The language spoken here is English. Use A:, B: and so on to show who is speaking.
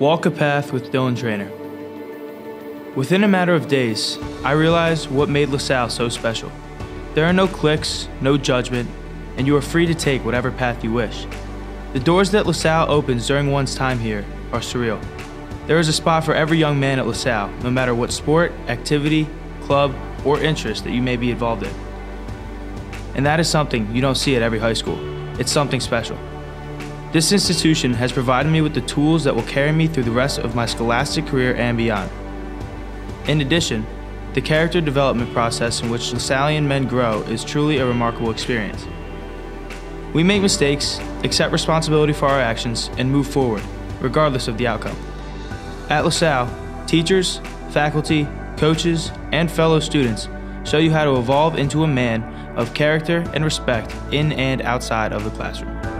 A: Walk a Path with Dillon Trainer. Within a matter of days, I realized what made LaSalle so special. There are no cliques, no judgment, and you are free to take whatever path you wish. The doors that LaSalle opens during one's time here are surreal. There is a spot for every young man at LaSalle, no matter what sport, activity, club, or interest that you may be involved in. And that is something you don't see at every high school. It's something special. This institution has provided me with the tools that will carry me through the rest of my scholastic career and beyond. In addition, the character development process in which LaSallian men grow is truly a remarkable experience. We make mistakes, accept responsibility for our actions, and move forward, regardless of the outcome. At LaSalle, teachers, faculty, coaches, and fellow students show you how to evolve into a man of character and respect in and outside of the classroom.